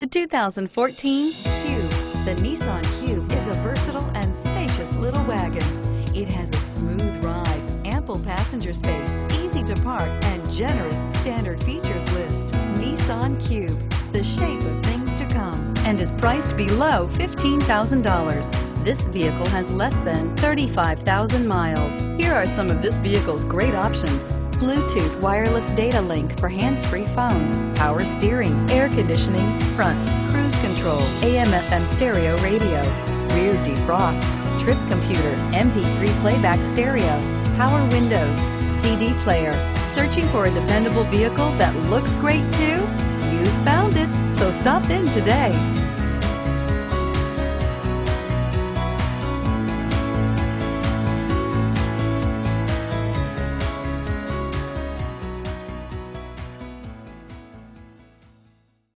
The 2014 Cube. The Nissan Cube is a versatile and spacious little wagon. It has a smooth ride, ample passenger space, easy to park, and generous standard features list. Nissan Cube, the shape and is priced below $15,000. This vehicle has less than 35,000 miles. Here are some of this vehicle's great options. Bluetooth wireless data link for hands-free phone, power steering, air conditioning, front, cruise control, AM FM stereo radio, rear defrost, trip computer, MP3 playback stereo, power windows, CD player. Searching for a dependable vehicle that looks great too? Found it, so stop in today.